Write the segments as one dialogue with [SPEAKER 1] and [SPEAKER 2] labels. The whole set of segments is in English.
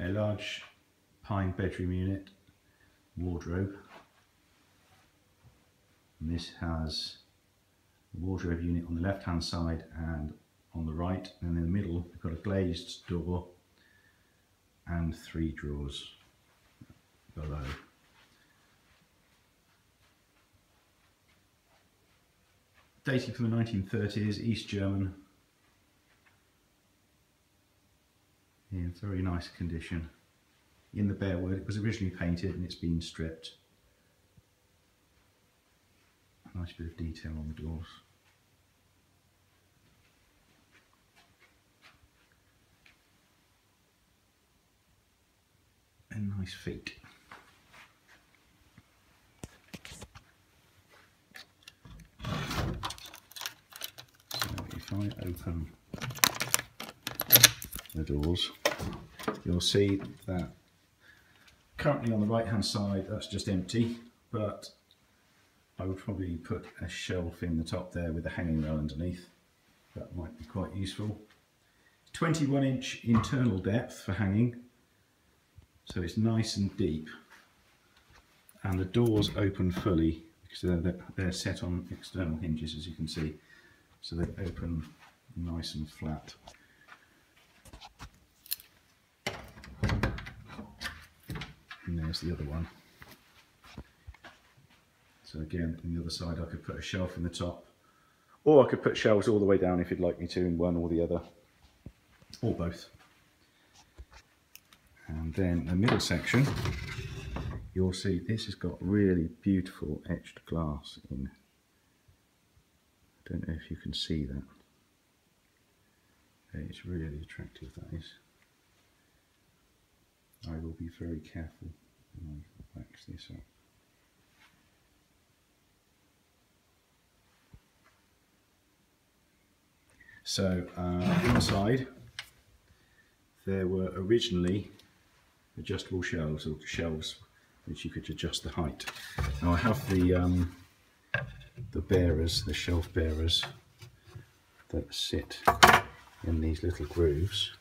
[SPEAKER 1] a large pine bedroom unit wardrobe. And this has a wardrobe unit on the left hand side and on the right and in the middle we've got a glazed door and three drawers below. Dating from the 1930s, East German. In very nice condition. In the bare wood, it was originally painted and it's been stripped. A nice bit of detail on the doors. And nice feet. if I open the doors, you'll see that currently on the right hand side that's just empty, but I would probably put a shelf in the top there with a hanging rail underneath. That might be quite useful. 21 inch internal depth for hanging, so it's nice and deep. And the doors open fully because they're, they're set on external hinges as you can see so they open nice and flat. And there's the other one. So again, on the other side I could put a shelf in the top, or I could put shelves all the way down if you'd like me to in one or the other, or both. And then the middle section, you'll see this has got really beautiful etched glass in I don't know if you can see that. It's really attractive, that is. Will be very careful when I wax this up. So uh, inside there were originally adjustable shelves or shelves which you could adjust the height. Now I have the um, the bearers, the shelf bearers that sit in these little grooves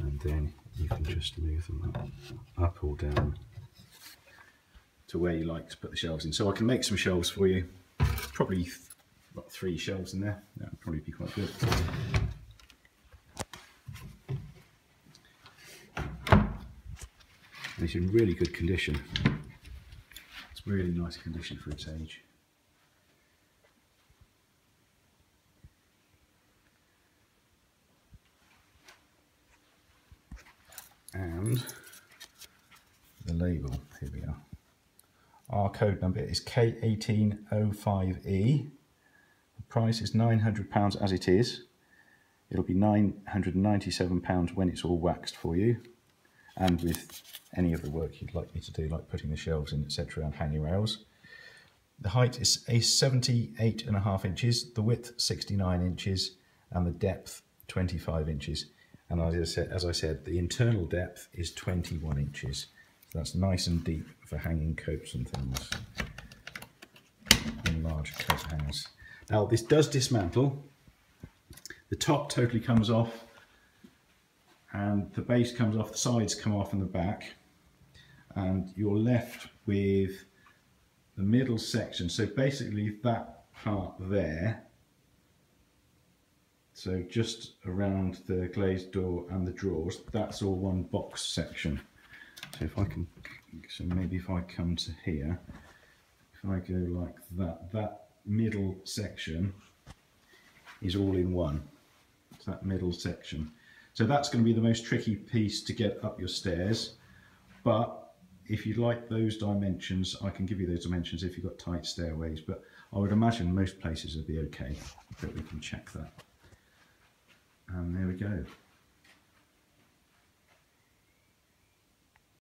[SPEAKER 1] and then you can just move them up, up or down to where you like to put the shelves in. So I can make some shelves for you, probably about three shelves in there, that would probably be quite good. And it's in really good condition. It's really nice condition for its age. And the label, here we are. Our code number is K1805E. The price is £900 as it is. It'll be £997 when it's all waxed for you and with any of the work you'd like me to do, like putting the shelves in, etc., and hanging rails. The height is a 78 and a half inches, the width 69 inches, and the depth 25 inches. And as I said, as I said the internal depth is 21 inches. So that's nice and deep for hanging coats and things in large coat hangers. Now this does dismantle. The top totally comes off and the base comes off, the sides come off in the back and you're left with the middle section. So basically that part there, so just around the glazed door and the drawers, that's all one box section. So if I can, so maybe if I come to here, if I go like that, that middle section is all in one. that middle section. So that's going to be the most tricky piece to get up your stairs. But if you'd like those dimensions, I can give you those dimensions if you've got tight stairways. But I would imagine most places would be okay, but we can check that. Um, and there we go.